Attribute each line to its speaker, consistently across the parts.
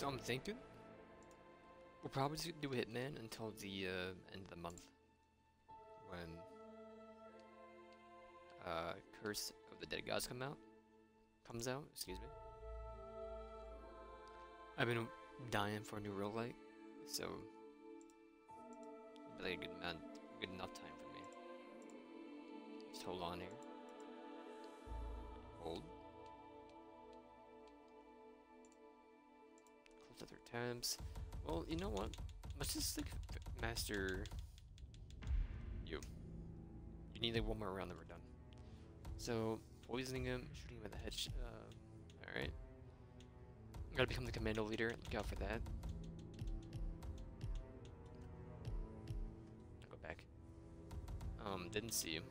Speaker 1: So I'm thinking we'll probably just do Hitman until the uh, end of the month when uh, Curse of the Dead Gods come out. Comes out, excuse me. I've been dying for a new roguelike, so really a good amount, good enough time for me. Just hold on here. Hold. Tabs. Well, you know what? Let's just like master you. You need like one more round, then we're done. So poisoning him, shooting him in the head. Uh, all right. Gotta become the commando leader. Look out for that. I'll go back. Um, didn't see him.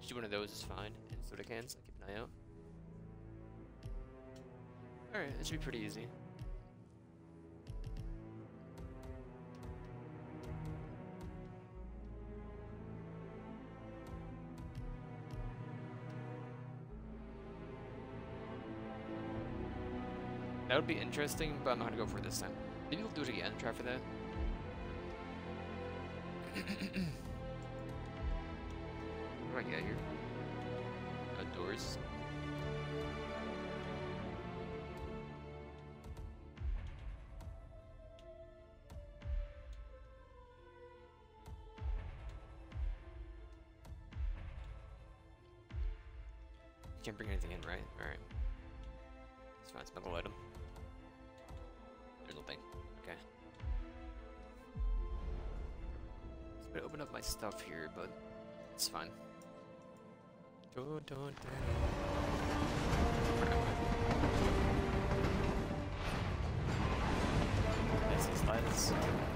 Speaker 1: Shoot one of those is fine. And soda cans. I'll keep an eye out. Alright, that should be pretty easy. That would be interesting, but I'm not gonna go for it this time. Maybe we'll do it again, try for that. what do I get here? Uh, Outdoors. You can't bring anything in, right? Alright. It's fine, smuggle item. My stuff here, but it's fine. Dun, dun, dun. Nice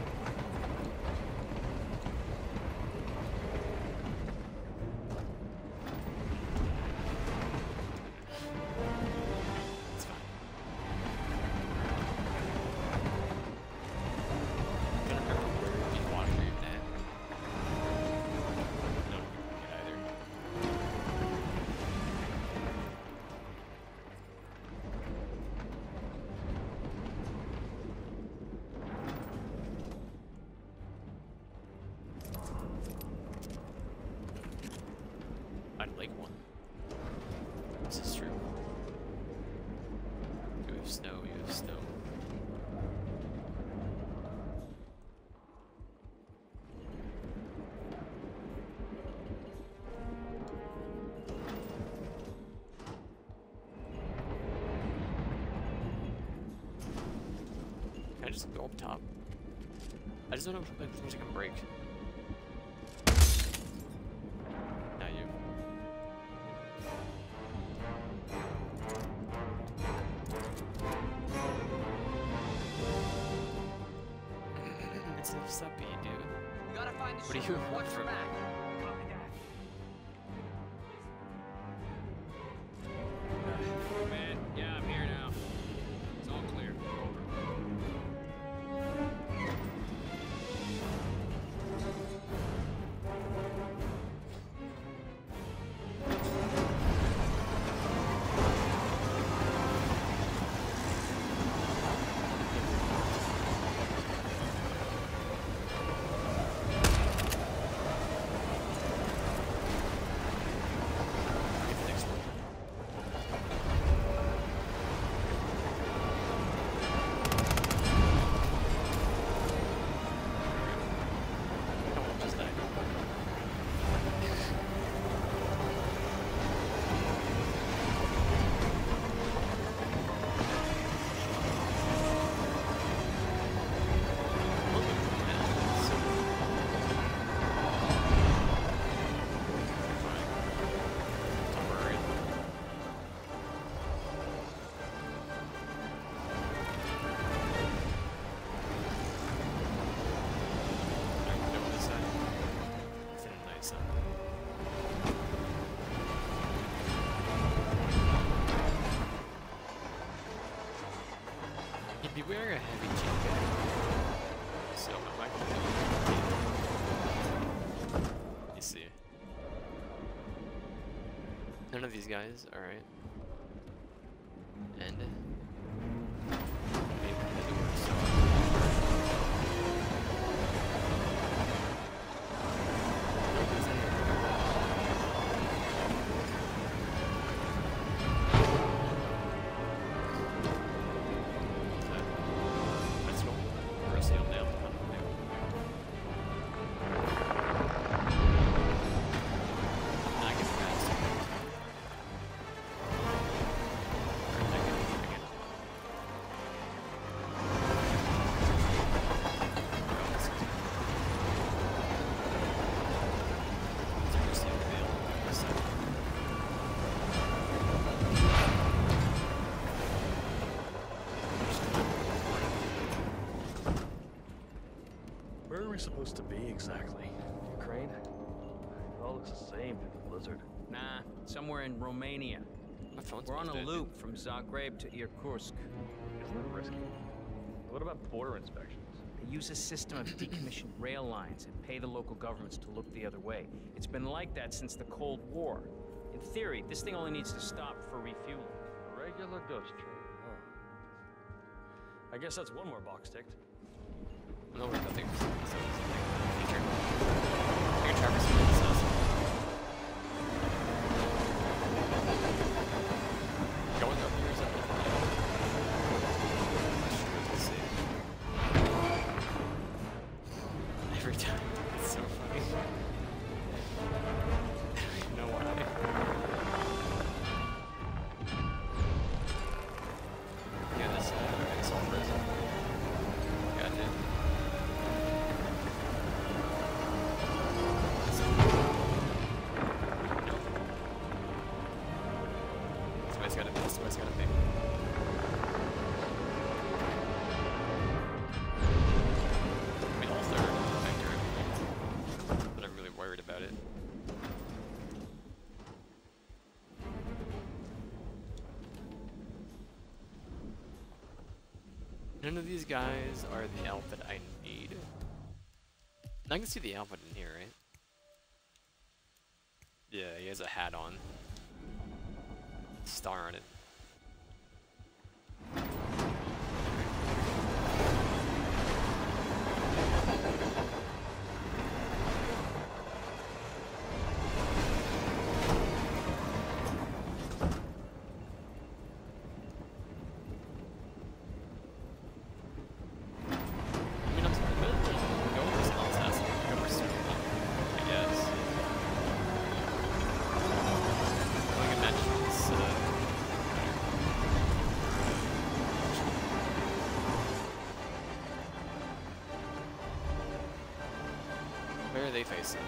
Speaker 1: just go up top? I just don't know if like, I can break. Not you. it's a suppy, dude.
Speaker 2: We gotta find the
Speaker 1: What do you want from me? Wearing a heavy bag. So I'm not gonna You see. None of these guys, alright.
Speaker 3: Supposed to be exactly? Ukraine? It all looks the same through the blizzard.
Speaker 4: Nah, somewhere in Romania.
Speaker 1: My phone's
Speaker 4: We're on a
Speaker 1: dead.
Speaker 4: loop from Zagreb to Irkutsk.
Speaker 3: Isn't that risky? What about border inspections?
Speaker 4: They use a system of decommissioned rail lines and pay the local governments to look the other way. It's been like that since the Cold War. In theory, this thing only needs to stop for refueling.
Speaker 3: A regular ghost train, huh? I guess that's one more box ticked.
Speaker 1: No, nothing. So it's like feature. Can traverse None of these guys are the outfit I need. I can see the outfit they facing?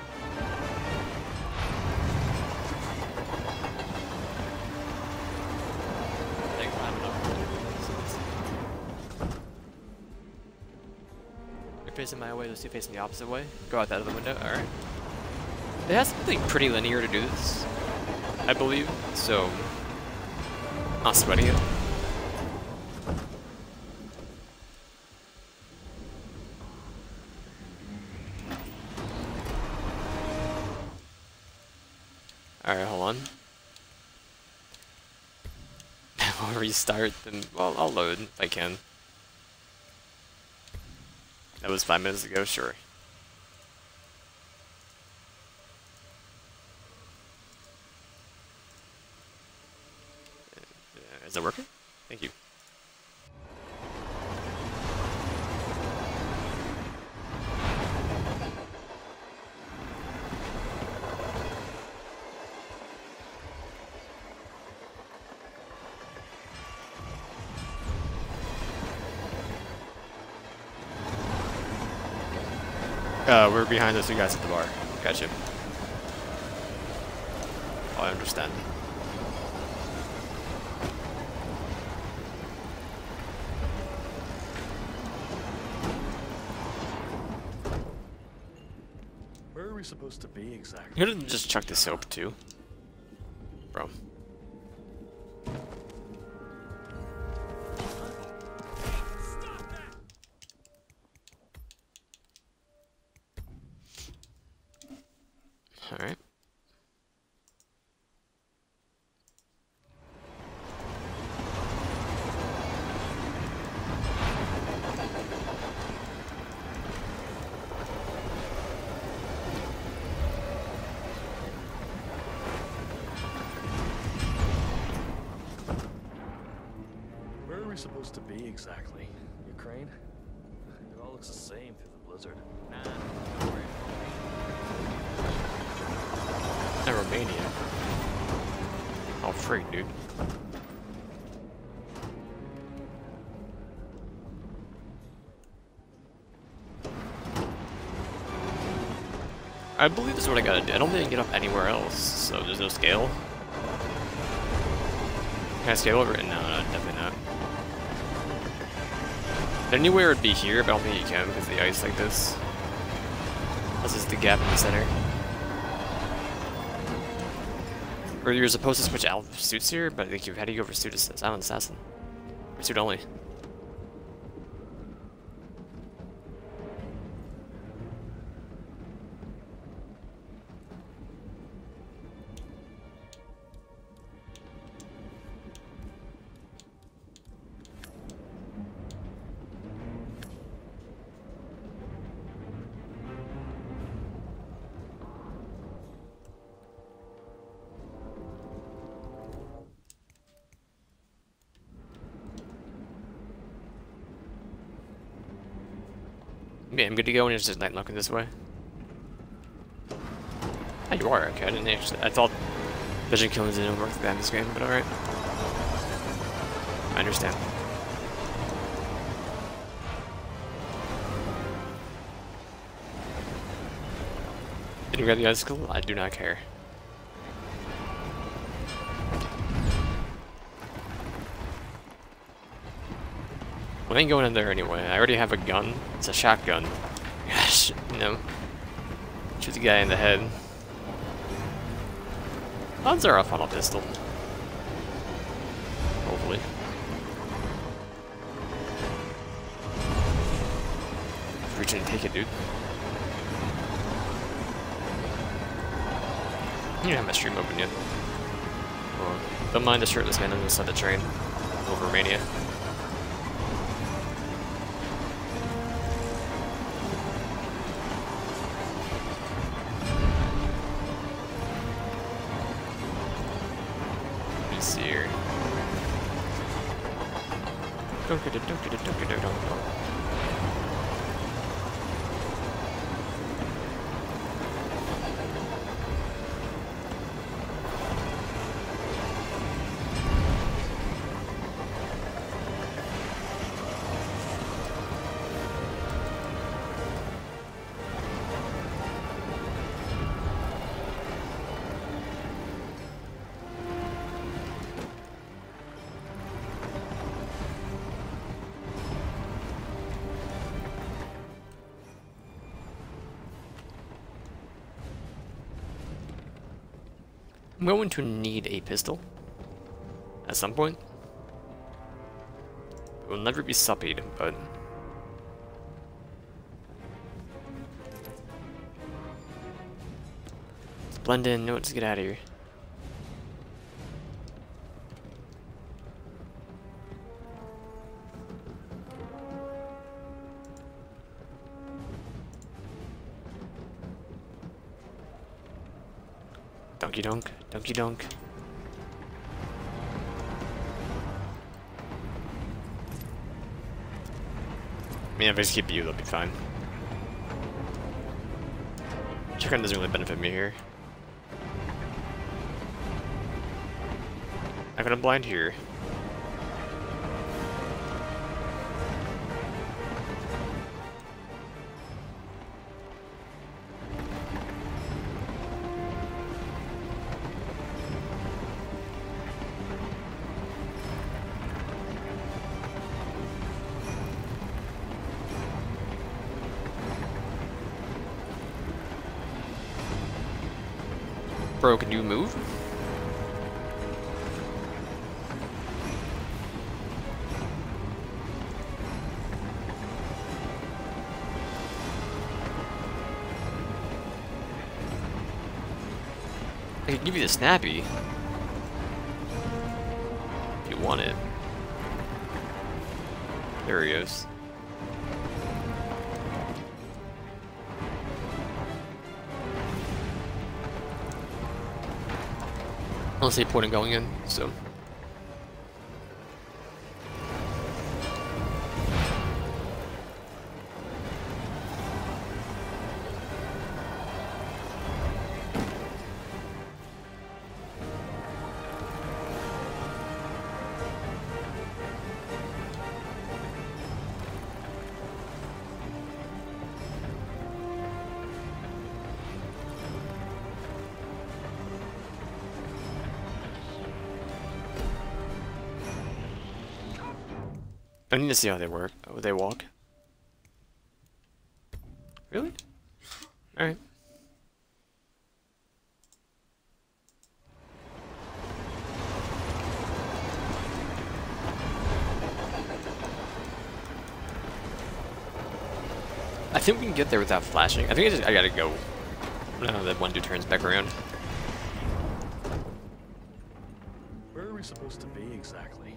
Speaker 1: You're facing my way, let's see facing the opposite way. Go out that other window, alright. It has something pretty linear to do this, I believe, so not sweating it. Alright, hold on. I'll restart, then, well, I'll load if I can. That was five minutes ago, sure. Uh, Is that working? Thank you. We're behind those two guys at the bar. Gotcha. Oh, I understand.
Speaker 3: Where are we supposed to be exactly?
Speaker 1: You couldn't just chuck the soap too,
Speaker 3: supposed to be exactly? Ukraine? It all looks the same through the blizzard.
Speaker 4: Nah, in Romania.
Speaker 1: And Romania. Oh, freak, dude. I believe this is what I gotta do. I don't think I can get up anywhere else, so there's no scale. Can I scale over it? No, Anywhere would be here, but I don't think you can because the ice like this. This is the gap in the center. Or you're supposed to switch out suits here, but I think you've had to go for suit silent assassin. Suit only. Okay, I'm good to go, and it's just night looking this way. Oh, you are okay. I didn't actually. I thought vision killing didn't work that in this game, but alright. I understand. Did you grab the icicle? I do not care. I ain't going in there anyway. I already have a gun. It's a shotgun. Gosh, you know. Shoot the guy in the head. Odds are off on a pistol. Hopefully. Reach in and take it, dude. You don't have my stream open yet. Don't mind the shirtless man on the side of the train. Over Romania. I'm going to need a pistol at some point. It will never be suppied, but let's blend in. No, let's get out of here. Donkey donk, donkey donk. I mean, if I just keep you, they'll be fine. Chicken doesn't really benefit me here. I'm gonna blind here. Bro, can you move? I can give you the snappy. If you want it. There he goes. I don't see a point in going in, so. I need to see how they work. How they walk. Really? Alright. I think we can get there without flashing. I think I just I gotta go. No, that one dude turns back around.
Speaker 3: Where are we supposed to be exactly?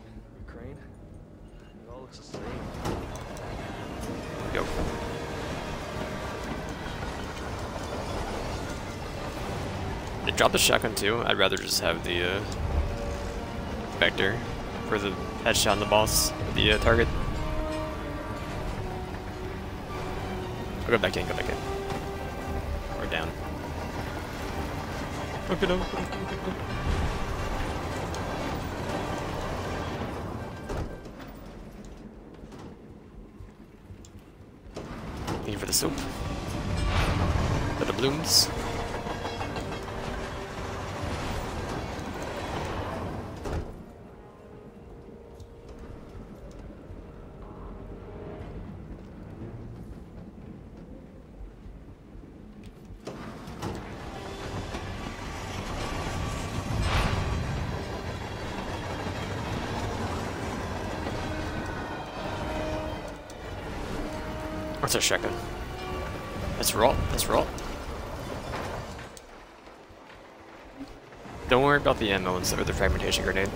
Speaker 3: Ukraine? It all the.
Speaker 1: Go. They dropped the shotgun too. I'd rather just have the uh, vector for the headshot on the boss, the uh, target. I'll go back in, go back in. Or down. Okay, no. Soap. The blooms. What's our shotgun? That's raw. That's raw. Don't worry about the ammo stuff or the fragmentation grenade.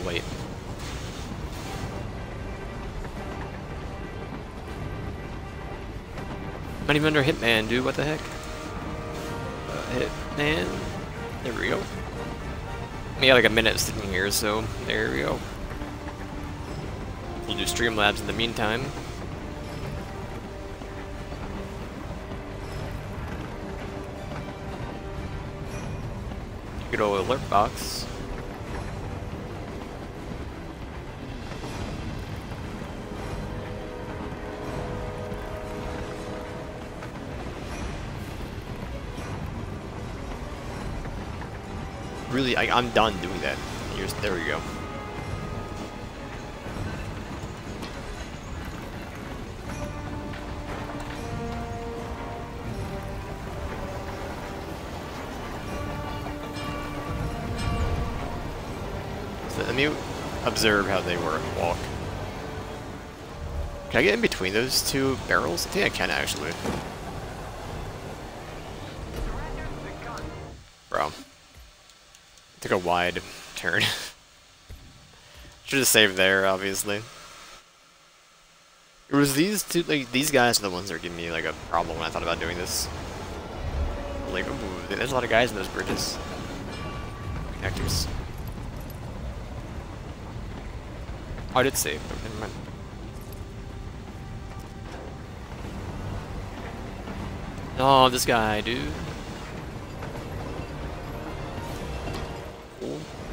Speaker 1: I'll wait. Not even under Hitman, dude. What the heck? Uh, Hitman. There we go. We got like a minute sitting here, so there we go. We'll do Streamlabs in the meantime. Good old alert box. Really, I, I'm done doing that. Here's, there we go. So let me observe how they work. Walk. Can I get in between those two barrels? I think I can actually. Bro. Took a wide turn. Should have saved there, obviously. It was these two, like, these guys are the ones that are giving me, like, a problem when I thought about doing this. Like, ooh, there's a lot of guys in those bridges. Connectors. Oh, I did save, but never mind. Oh, this guy, dude.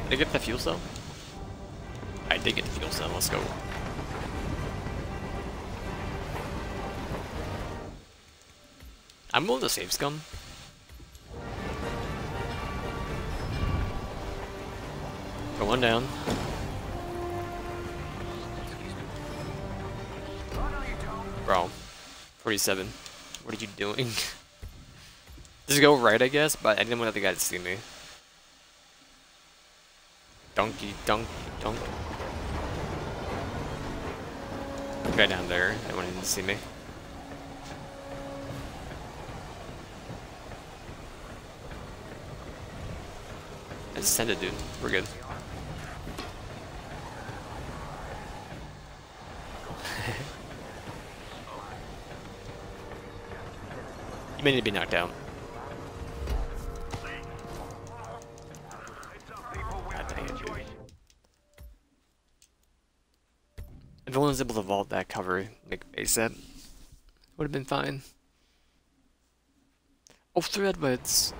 Speaker 1: Did I get the fuel cell? I did get the fuel cell, let's go. I'm willing to save scum. Go one down. Bro. 47. What are you doing? Just go right, I guess, but I didn't want the guy to see me. Donkey, donkey, donkey. Guy down there, him to see me. I just send it, dude. We're good. you may need to be knocked out. Was able to vault that cover, make base set, would have been fine. Oh, threadwoods.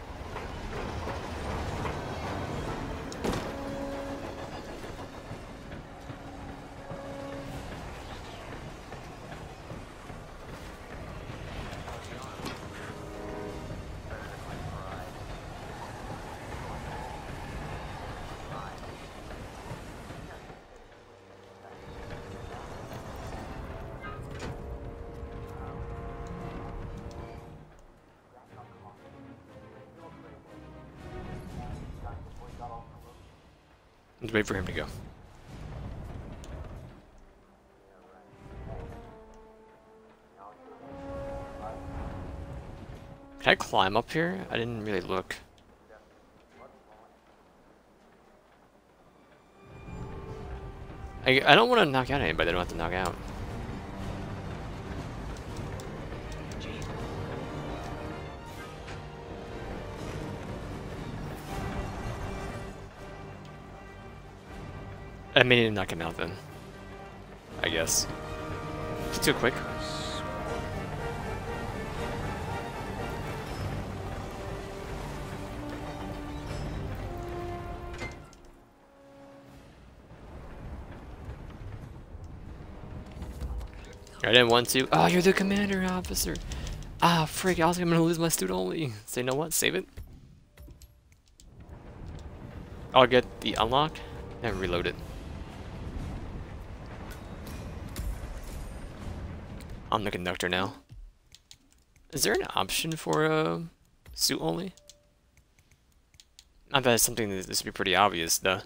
Speaker 1: Let's wait for him to go. Can I climb up here? I didn't really look. I, I don't want to knock out anybody I don't have to knock out. I mean, need to knock him out then. I guess. It's too quick. I didn't want to. Oh, you're the commander officer. Ah, frick, I was gonna lose my student only. You know what? Save it. I'll get the unlock and reload it. I'm the conductor now. Is there an option for a uh, suit only? I bet it's something that this would be pretty obvious, though.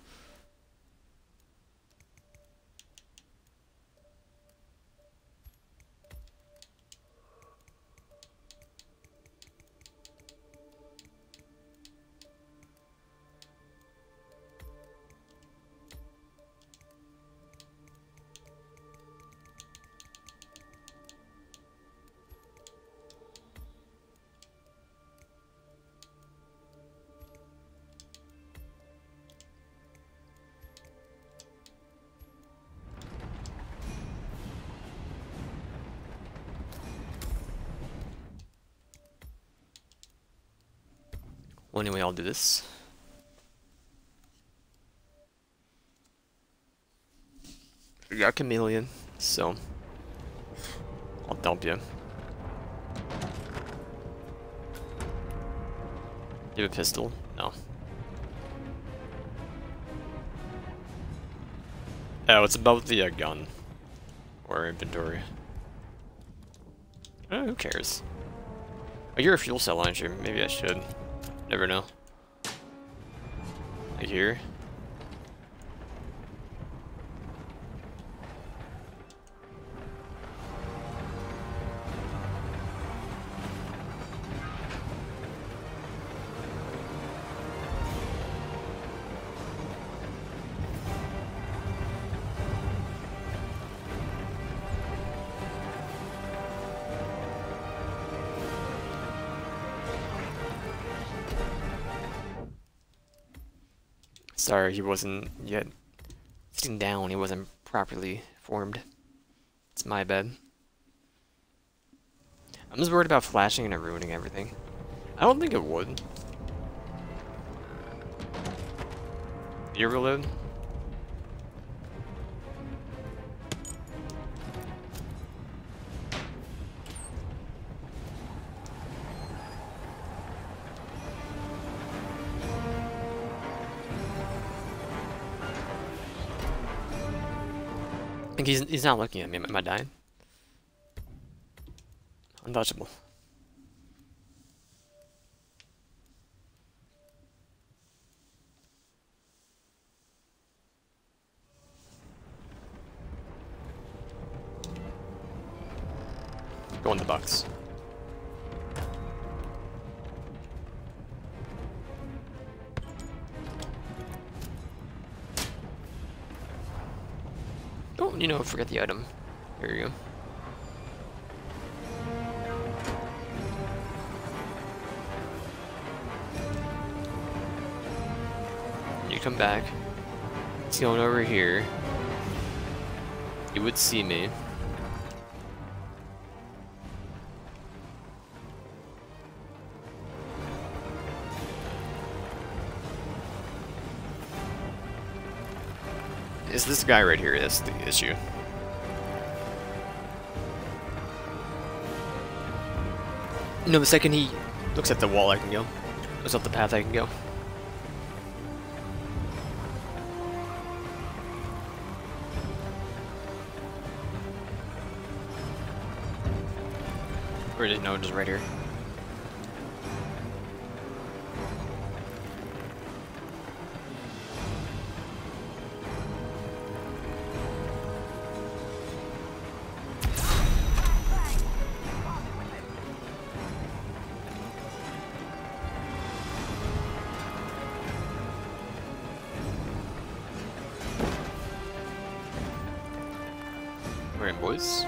Speaker 1: Well, anyway, I'll do this. We got Chameleon, so I'll dump you. You have a pistol? No. Oh, it's about the uh, gun. Or inventory. Oh, who cares? Oh, you're a fuel cell launcher. Maybe I should. Never know. Like here. He wasn't yet sitting down. He wasn't properly formed. It's my bad. I'm just worried about flashing and ruining everything. I don't think it would. You reload? Think he's he's not looking at me. Am I dying? Untouchable. Go in the box. You know, forget the item. Here you go. You come back. It's going over here. You would see me. Is this guy right here? That's the issue. No, the second he looks at the wall, I can go. Looks up the path, I can go. Or just, no, just right here. We're boys.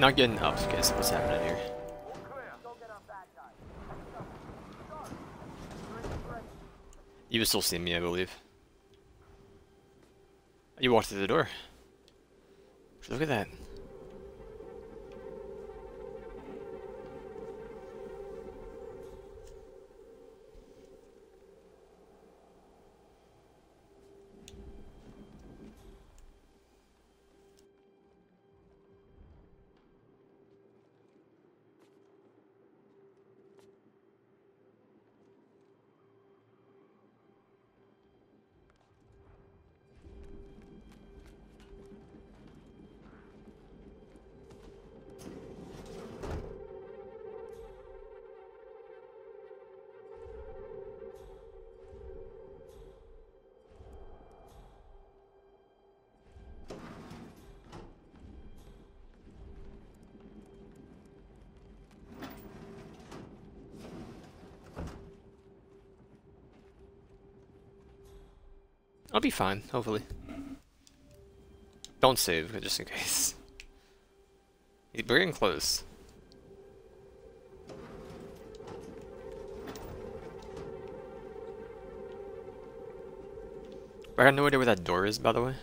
Speaker 1: Not getting up, so what's happening here? You still see me, I believe. You walked through the door. Look at that. I'll be fine, hopefully. Don't save, just in case. We're getting close. I have no idea where that door is, by the way.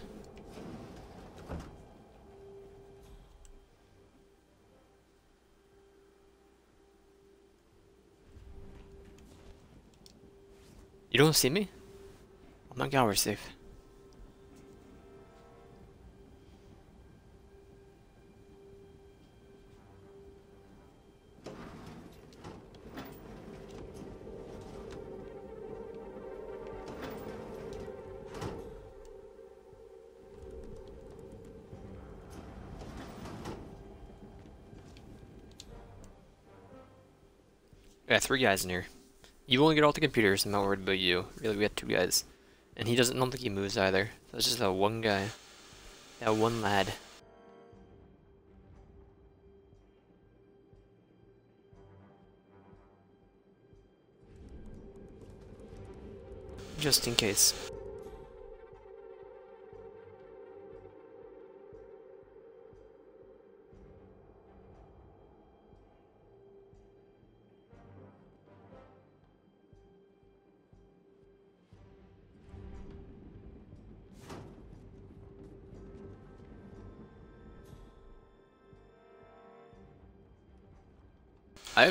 Speaker 1: You don't see me? My god, we're safe. We got three guys in here. You only get all the computers, I'm not worried about you. Really, we got two guys. And he doesn't, I don't think he moves either. That's just that one guy. That one lad. Just in case.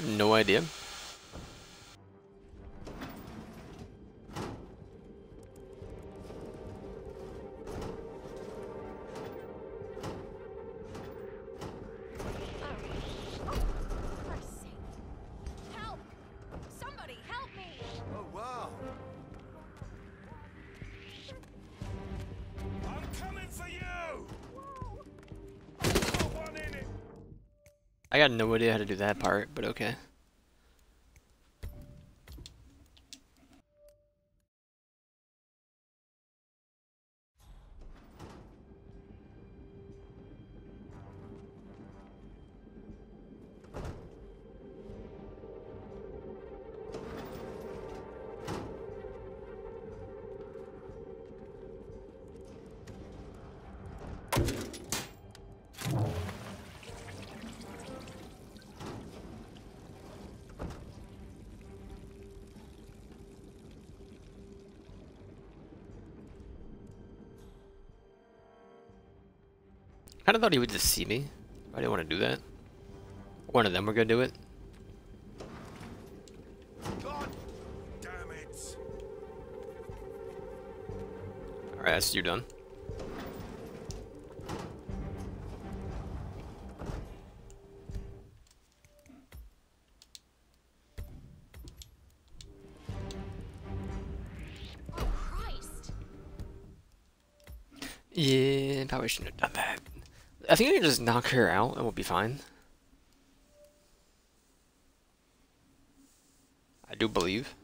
Speaker 1: Have no idea. I got no idea how to do that part, but okay. Kind of thought he would just see me. I didn't want to do that. One of them were gonna do it.
Speaker 5: God damn it!
Speaker 1: Alright, that's you done.
Speaker 6: Oh, Christ.
Speaker 1: Yeah, probably shouldn't have done. I think I can just knock her out and we'll be fine. I do believe.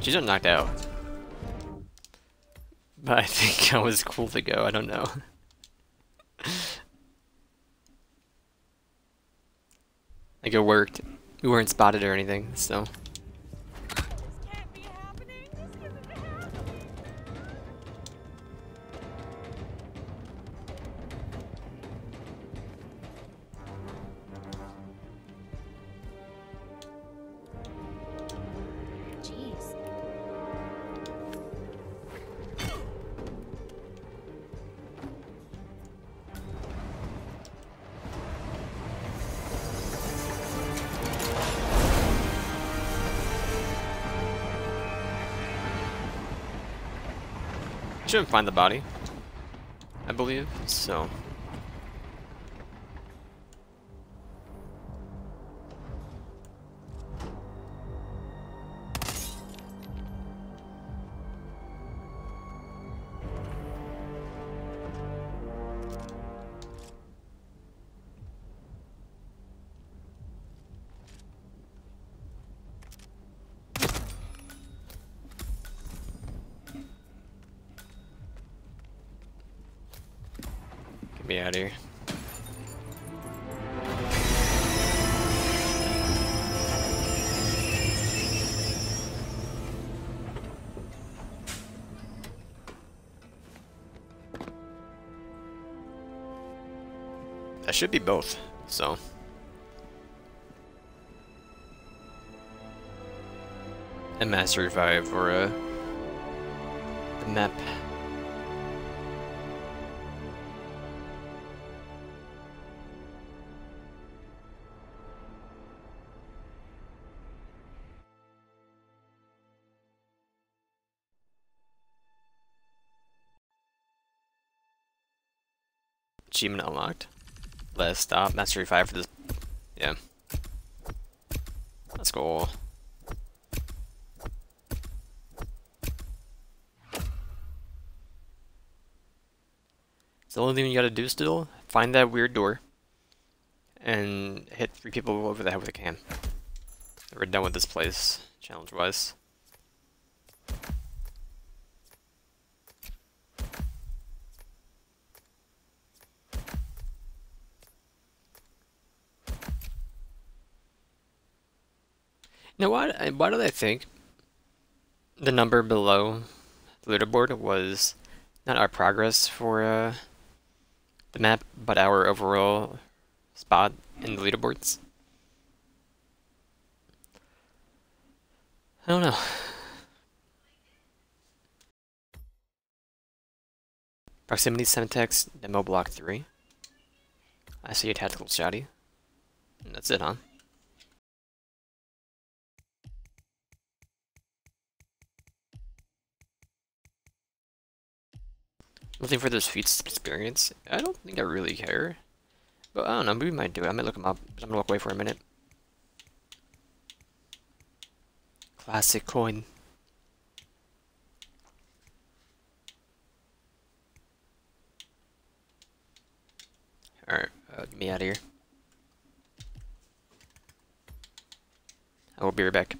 Speaker 1: She's not knocked out. But I think I was cool to go, I don't know. Like it worked. We weren't spotted or anything, so. Shouldn't find the body. I believe, so. Should be both, so. A Master Revive or a the map. Achievement unlocked. Last stop, Mastery 5 for this. Yeah. Let's go. So the only thing you gotta do still, find that weird door. And hit three people over the head with a can. We're done with this place, challenge-wise. Know what? Why did I think the number below the leaderboard was not our progress for uh, the map, but our overall spot in the leaderboards? I don't know. Proximity Semtex, Demo Block 3. I see a tactical shotty. And that's it, huh? Looking for those feats experience. I don't think I really care. But I don't know, maybe we might do it. I might look them up. I'm gonna walk away for a minute. Classic coin. Alright, uh, get me out of here. I will be right back.